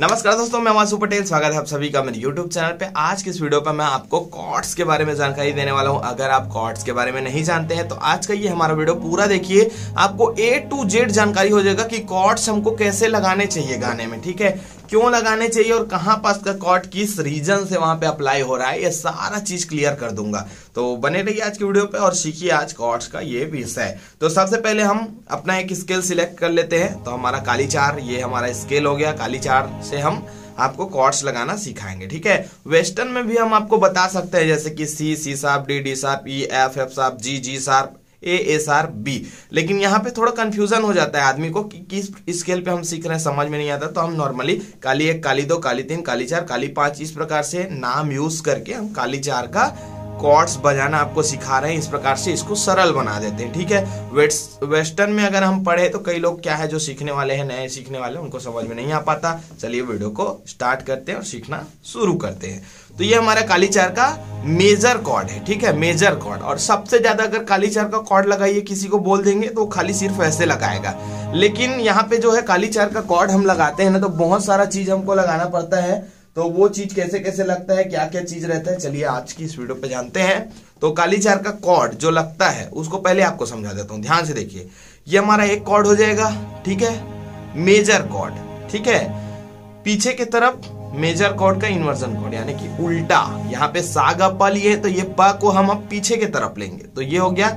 नमस्कार दोस्तों, मैं वासु पटेल स्वागत है आप सभी का मेरे YouTube चैनल पे। आज के इस वीडियो पे मैं आपको कॉर्ड्स के बारे में जानकारी देने वाला हूँ। अगर आप कॉर्ड्स के बारे में नहीं जानते हैं तो आज का ये हमारा वीडियो पूरा देखिए। आपको ए टू जेड जानकारी हो जाएगा कि कॉर्ड्स हमको कैसे लगाने चाहिए गाने में, ठीक है? क्यों लगाने चाहिए और कहाँ पास का कॉर्ड किस रीजन से वहाँ पे अप्लाई हो रहा है, ये सारा चीज़ क्लियर कर दूँगा। तो बने रहिए आज की वीडियो पे और सीखिए आज कॉर्ड्स का ये विषय। तो सबसे पहले हम अपना एक स्केल सिलेक्ट कर लेते हैं। तो हमारा काली चार ये हमारा स्केल हो गया। काली चार से हम आपको कॉर्ड्स लगाना सिखाएँगे, ठीक है? वेस्टर्न में भी हम आपको बता सकते हैं, जैसे कि C C sharp D D sharp E F F sharp G G sharp A S R B लेकिन यहाँ पे थोड़ा कंफ्यूजन हो जाता है आदमी को कि किस स्केल पे हम सीख रहे हैं, समझ में नहीं आता तो हम नॉर्मली काली एक, काली दो, काली तीन, काली चार, काली पाँच, इस प्रकार से नाम यूज़ करके हम काली चार का कॉर्ड्स बजाना आपको सिखा रहे हैं, इस प्रकार से इसको सरल बना देते हैं, ठीक है? वेस्टर्न में अगर हम पढ़े तो कई लोग क्या है, जो सीखने वाले हैं, नए सीखने वाले उनको समझ में नहीं आ पाता। चलिए वीडियो को स्टार्ट करते हैं और सीखना शुरू करते हैं। तो ये हमारा कालीचार का मेजर कॉर्ड है, ठीक है? मेजर कॉर्ड और सबसे ज़्यादा अगर कालीचार का कॉर्ड लगाइए, किसी को बोल देंगे तो खाली सिर्फ़ ऐसे लगाएगा। लेकिन यहाँ पे जो है कालीचार का कॉर्ड हम लगाते हैं ना तो बहुत सारा चीज़ हमको लगाना पड़ता है। तो वो चीज़ कैसे कैसे लगता है क्या क्या चीज़ रहता है, चलिए आज की इस वीडियो पे जानते हैं। तो काली चार का कॉर्ड जो लगता है, उसको पहले आपको समझा देता हूँ, ध्यान से देखिए। ये हमारा एक कॉर्ड हो जाएगा, ठीक है? मेजर कॉर्ड, ठीक है? पीछे की तरफ़ मेजर कॉर्ड का इन्वर्जन कॉर्ड, यानी कि उल्टा। यहाँ पे सा गा प लिए तो ये प को हम अब पीछे की तरफ़ लेंगे। तो ये हो गया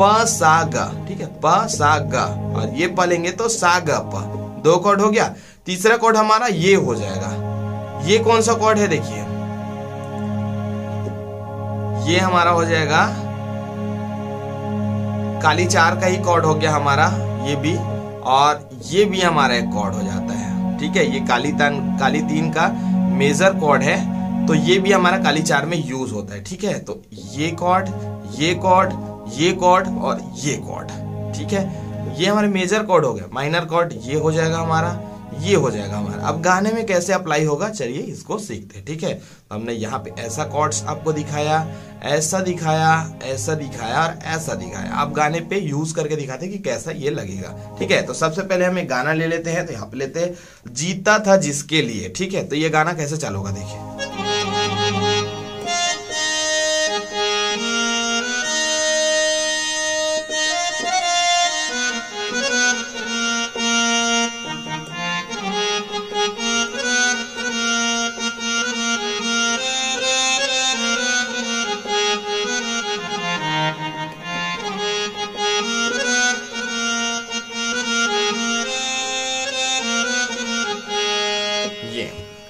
प सा ग ठीक है? प सा ग और ये प लेंगे तो सा ग प। दो कॉर्ड हो गया, तीसरा कॉर्ड हमारा ये हो जाएगा। ये कौन सा कॉर्ड है देखिए। ये हमारा हो जाएगा काली चार का ही कॉर्ड हो गया हमारा, ये भी, और ये भी हमारा एक कॉर्ड हो जाता है, ठीक है? ये काली तान, काली तीन का मेजर कॉर्ड है तो ये भी हमारा काली चार में यूज़ होता है, ठीक है? तो ये कॉर्ड ये कॉर्ड ये कॉर्ड और ये कॉर्ड ठीक है? ये हमारे मेजर कॉर्ड हो गया माइनर कॉर्ड ये हो जाएगा हमारा ये हो जाएगा हमारा। अब गाने में कैसे अप्लाई होगा? चलिए इसको सीखते हैं, ठीक है? तो हमने यहाँ पे ऐसा कॉर्ड्स आपको दिखाया, ऐसा दिखाया ऐसा दिखाया और ऐसा दिखाया। आप गाने पे यूज़ करके दिखाते कि कैसा ये लगेगा, ठीक है? तो सबसे पहले हम एक गाना ले लेते हैं तो यहाँ पे लेते हैं, जीता था जिसके लिए, ठीक है? तो ये गाना कैसे चालू होगा, देखिए।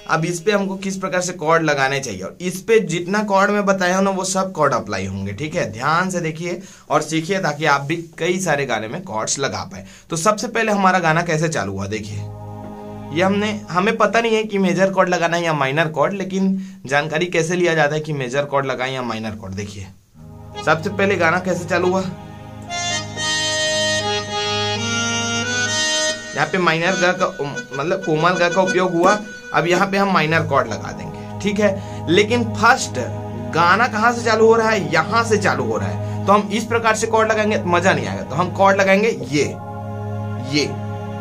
अब इस पे हमको किस प्रकार से कॉर्ड लगाने चाहिए? और इस पे जितना कॉर्ड में बताया ना, वो सब कॉर्ड अप्लाई होंगे, ठीक है? ध्यान से देखिए और सीखिए ताकि आप भी कई सारे गाने में कॉर्ड्स लगा पाए। तो सबसे पहले हमारा गाना कैसे चालू हुआ, देखिए। ये हमने, हमें पता नहीं है कि मेजर कॉर्ड लगाना है या माइनर कॉर्ड लेकिन जानकारी कैसे लिया जाता है कि मेजर कॉर्ड लगाए या माइनर कॉर्ड देखिए। सबसे पहले गाना कैसे चालू हुआ? यहाँ पे माइनर गा का मतलब कोमल गा का उपयोग हुआ। अब यहाँ पे हम माइनर कॉर्ड लगा देंगे, ठीक है? लेकिन फ़र्स्ट गाना कहाँ से चालू हो रहा है? यहाँ से चालू हो रहा है। तो हम इस प्रकार से कॉर्ड लगाएँगे तो मज़ा नहीं आएगा। तो हम कॉर्ड लगाएँगे ये ये,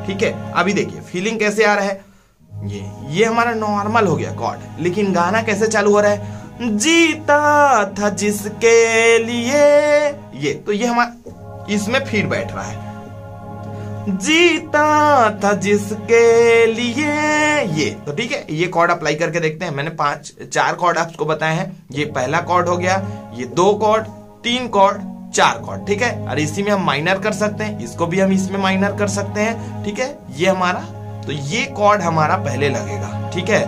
ठीक है? अभी देखिए फीलिंग कैसे आ रहा है? ये ये हमारा नॉर्मल हो गया कॉर्ड लेकिन गाना कैसे चालू हो रहा है? जीता था जिसके लिए, ये तो ये हमारा, इसमें फिर बैठ रहा है। जीता था जिसके लिए। ये तो ठीक है, ये कॉर्ड अप्लाई करके देखते हैं। मैंने पाँच, चार कॉर्ड आपको बताए हैं। ये पहला कॉर्ड हो गया, ये दो कॉर्ड तीन कॉर्ड चार कॉर्ड ठीक है? और इसी में हम माइनर कर सकते हैं, इसको भी हम इसमें माइनर कर सकते हैं, ठीक है? ये हमारा तो ये कॉर्ड हमारा पहले लगेगा, ठीक है?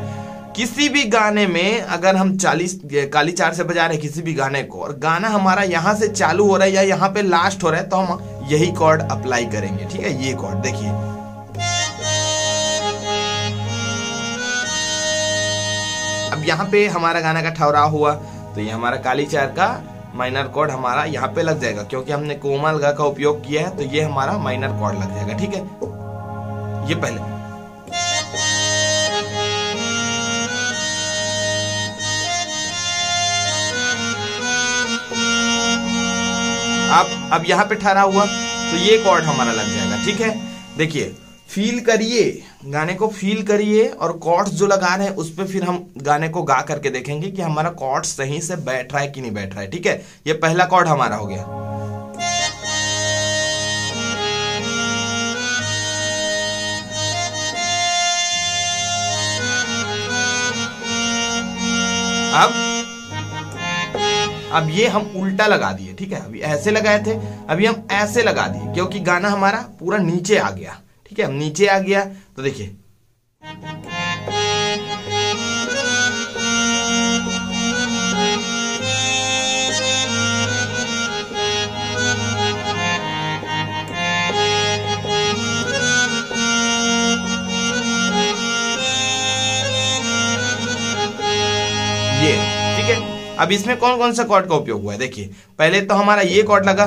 किसी भी गाने में अगर हम चालीस काली चार से बजा रहे हैं किसी भी गाने को, और गाना हमारा यहाँ से चालू हो रहा है या यहाँ पे लास्ट हो रहा है तो हम यही कॉर्ड अप्लाई करेंगे, ठीक है? ये कॉर्ड देखिए। अब यहाँ पे हमारा गाना का ठहराव हुआ तो ये हमारा काली चार का माइनर कॉर्ड हमारा यहाँ पे लग जाएगा, क्योंकि हमने कोमल गा का उपयोग किया है तो ये हमारा माइनर कॉर्ड लग जाएगा, ठीक है? ये पहले। अब यहाँ पे ठहरा हुआ तो ये कॉर्ड हमारा लग जाएगा, ठीक है? देखिए फील करिए, गाने को फील करिए और कॉर्ड्स जो लगा रहे हैं, उस पर फिर हम गाने को गा करके देखेंगे कि हमारा कॉर्ड सही से बैठ रहा है कि नहीं बैठ रहा है, ठीक है? ये पहला कॉर्ड हमारा हो गया। अब अब ये हम उल्टा लगा दिए, ठीक है? अभी ऐसे लगाए थे, अभी हम ऐसे लगा दिए, क्योंकि गाना हमारा पूरा नीचे आ गया, ठीक है? हम नीचे आ गया तो देखिए। अब इसमें कौन कौन सा कॉर्ड का उपयोग हुआ है? देखिए, पहले तो हमारा ये कॉर्ड लगा।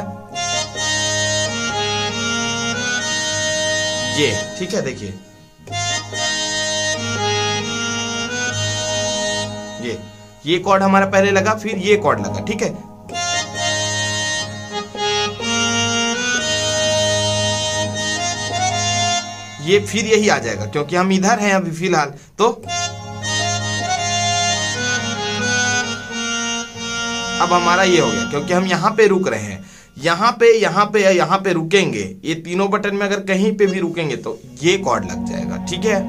ये, ठीक है, देखिए। ये ये कॉर्ड हमारा पहले लगा, फिर ये कॉर्ड लगा, ठीक है? ये फिर यही आ जाएगा, क्योंकि हम इधर हैं अभी फ़िलहाल तो अब हमारा ये हो गया क्योंकि हम यहाँ पे रुक रहे हैं। यहाँ पे यहाँ पे या यहाँ पे रुकेंगे। ये तीनों बटन में अगर कहीं पे भी रुकेंगे तो ये कॉर्ड लग जाएगा ठीक है?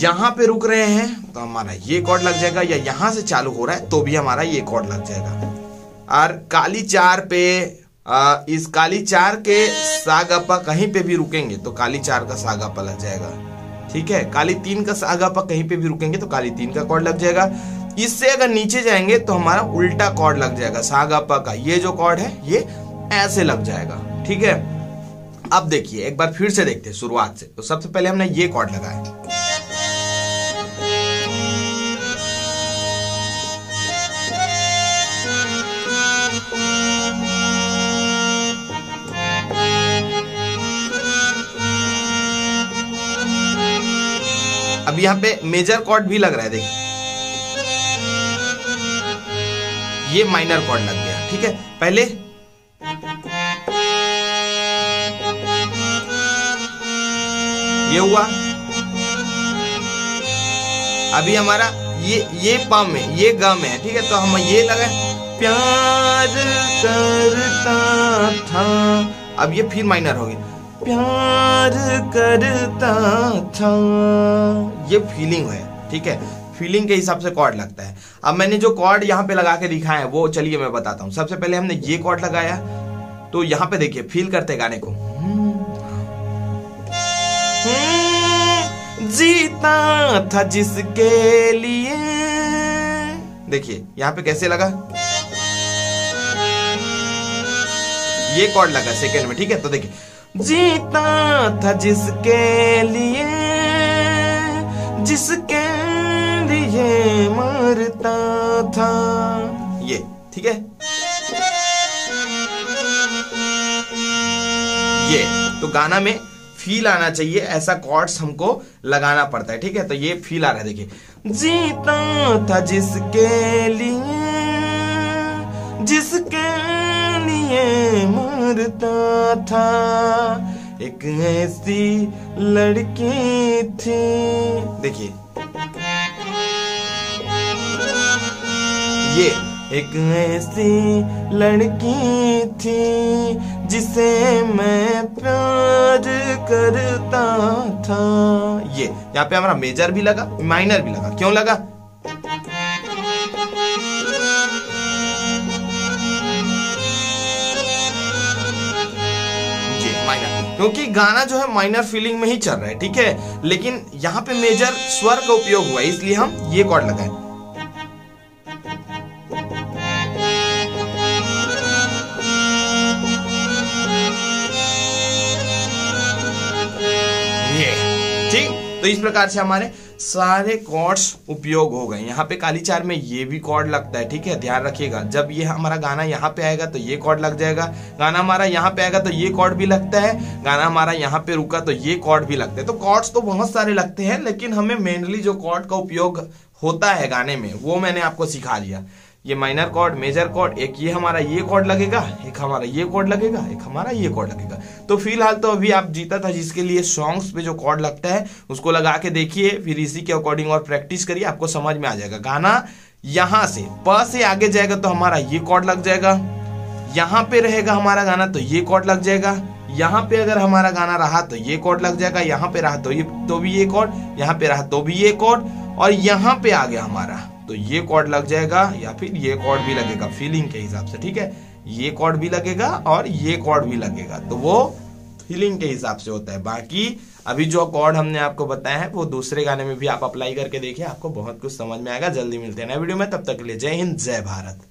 यहाँ पे रुक रहे हैं तो हमारा ये कॉर्ड लग जाएगा या यहाँ से चालू हो रहा है तो भी हमारा ये कॉर्ड लग जाएगा। और काली चार पे आ, इस काली चार के सागापा कहीं पे भी रुकेंगे तो काली चार का सागापा लग जाएगा ठीक है? काली तीन का सागापा कहीं पे भी रुकेंगे तो काली तीन का कॉर्ड लग जाएगा। इससे अगर नीचे जाएँगे तो हमारा उल्टा कॉर्ड लग जाएगा। सागापा का ये जो कॉर्ड है, ये ऐसे लग जाएगा। ठीक है? अब देखिए, एक बार फिर से देखते हैं, शुरुआत से। तो सबसे पहले हमने ये कॉर्ड लगाया। अब यहाँ पे मेजर कॉर्ड भी लग रहा है, देखिए। ये माइनर कॉर्ड लग गया, ठीक है? पहले ये हुआ। अभी हमारा ये ये पम में, ये ग में है, ठीक है? तो हम ये लगाए। प्यार करता था। अब ये फिर माइनर हो गया प्यार करता था। ये फीलिंग है, ठीक है? फीलिंग के हिसाब से कॉर्ड लगता है। अब मैंने जो कॉर्ड यहाँ पे लगा के दिखाया है, वो चलिए मैं बताता हूँ। सबसे पहले हमने ये कॉर्ड लगाया तो यहाँ पे देखिए फील करते गाने को। जीता था जिसके लिए। देखिए, यहाँ पे कैसे लगा? ये कॉर्ड लगा सेकेंड में, ठीक है? तो देखिए, जीता था जिसके लिए, जिसके मरता था। ये, ठीक है? ये तो गाना में फील आना चाहिए, ऐसा कॉर्ड्स हमको लगाना पड़ता है, ठीक है? तो ये फील आ रहा है, देखिए। जीता था जिसके लिए जिसके लिए मरता था। एक ऐसी लड़की थी। देखिए एक ऐसी लड़की थी जिसे मैं प्यार करता था। ये, यहाँ पे हमारा मेजर भी लगा माइनर भी लगा। क्यों लगा? क्योंकि गाना जो है माइनर फीलिंग में ही चल रहा है, ठीक है? लेकिन यहाँ पे मेजर स्वर का उपयोग हुआ है इसलिए हम ये कॉर्ड लगाए। तो इस प्रकार से हमारे सारे कॉर्ड्स उपयोग हो गए। यहाँ पे काली चार में ये भी कॉर्ड लगता है, ठीक है? ध्यान रखिएगा। जब ये हमारा गाना यहाँ पे आएगा तो ये कॉर्ड लग जाएगा। गाना हमारा यहाँ पे आएगा तो ये कॉर्ड भी लगता है। गाना हमारा यहाँ पे रुका तो ये कॉर्ड भी लगता है। तो कॉर्ड्स तो बहुत सारे लगते हैं, लेकिन हमें मेनली जो कॉर्ड का उपयोग होता है गाने में, वो मैंने आपको सिखा दिया ये माइनर कॉर्ड मेजर कॉर्ड एक ये हमारा ये कॉर्ड लगेगा, एक हमारा ये कॉर्ड लगेगा, एक हमारा ये कॉर्ड लगेगा। तो फ़िलहाल तो अभी आप जीता था जिसके लिए सॉन्ग्स पे जो कॉर्ड लगता है, उसको लगा के देखिए, फिर इसी के अकॉर्डिंग और प्रैक्टिस करिए, आपको समझ में आ जाएगा। गाना यहाँ से, प से आगे जाएगा तो हमारा ये कॉर्ड लग जाएगा। यहाँ पे रहेगा हमारा गाना तो ये कॉर्ड लग जाएगा। यहाँ पे अगर हमारा गाना रहा तो ये कॉर्ड लग जाएगा। यहाँ पे रहा तो ये तो भी ये कॉर्ड यहाँ पे रहा तो भी ये कॉर्ड और यहाँ पे आ गया हमारा। तो ये कॉर्ड लग जाएगा या फिर ये कॉर्ड भी लगेगा फीलिंग के हिसाब से, ठीक है? ये कॉर्ड भी लगेगा और ये कॉर्ड भी लगेगा तो वो फीलिंग के हिसाब से होता है। बाकी अभी जो कॉर्ड हमने आपको बताया है, वो दूसरे गाने में भी आप अप्लाई करके देखिए, आपको बहुत कुछ समझ में आएगा, जल्दी मिलते हैं नए वीडियो में, तब तक के लिए जय हिंद, जय भारत।